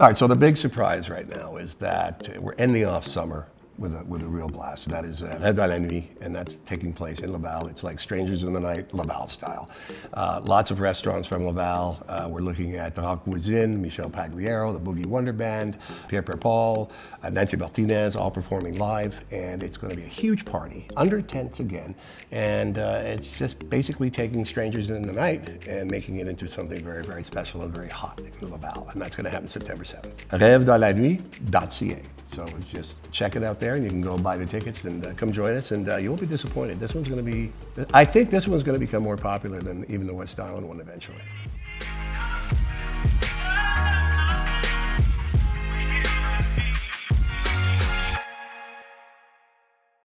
All right, so the big surprise right now is that we're ending off summer with a, with a real blast. That is uh, dans la Nuit, and that's taking place in Laval. It's like Strangers in the Night, Laval style. Uh, lots of restaurants from Laval. Uh, we're looking at Roch Voisine, Michel Pagliaro, the Boogie Wonderband, Pierre Perpall, uh, Nancy Martinez, all performing live, and it's going to be a huge party under tents again. And uh, it's just basically taking Strangers in the Night and making it into something very, very special and very hot in Laval, and that's going to happen September 7th. Rêve dans la nuit.ca. So just check it out there, and you can go buy the tickets and uh, come join us, and uh, you won't be disappointed. This one's going to be, I think this one's going to become more popular than even the West Island one eventually.